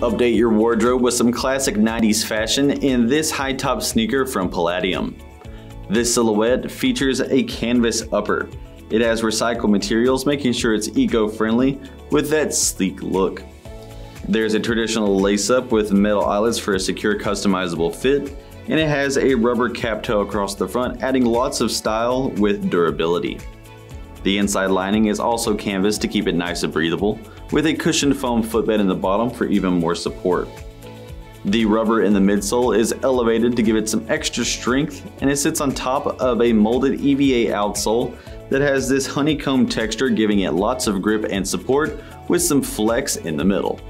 Update your wardrobe with some classic 90s fashion in this high top sneaker from Palladium. This silhouette features a canvas upper. It has recycled materials making sure it's eco-friendly with that sleek look. There's a traditional lace up with metal eyelets for a secure customizable fit and it has a rubber cap toe across the front adding lots of style with durability. The inside lining is also canvas to keep it nice and breathable, with a cushioned foam footbed in the bottom for even more support. The rubber in the midsole is elevated to give it some extra strength and it sits on top of a molded EVA outsole that has this honeycomb texture giving it lots of grip and support with some flex in the middle.